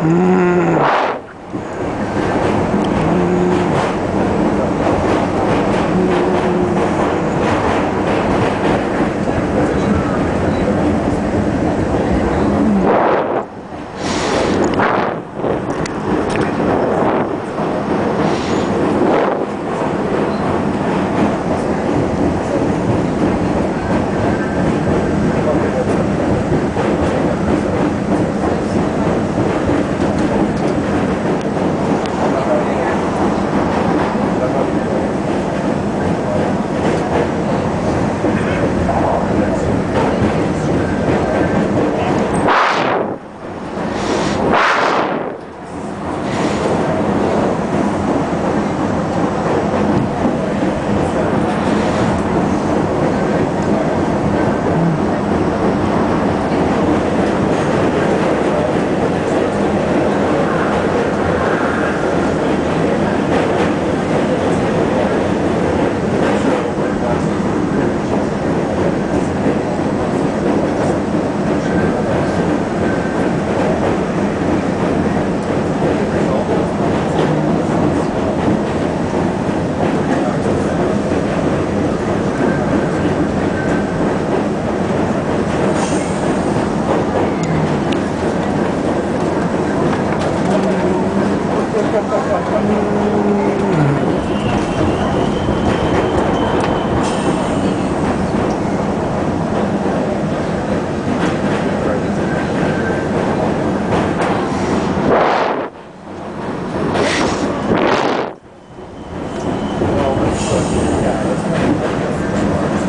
Mm. Yeah, that's not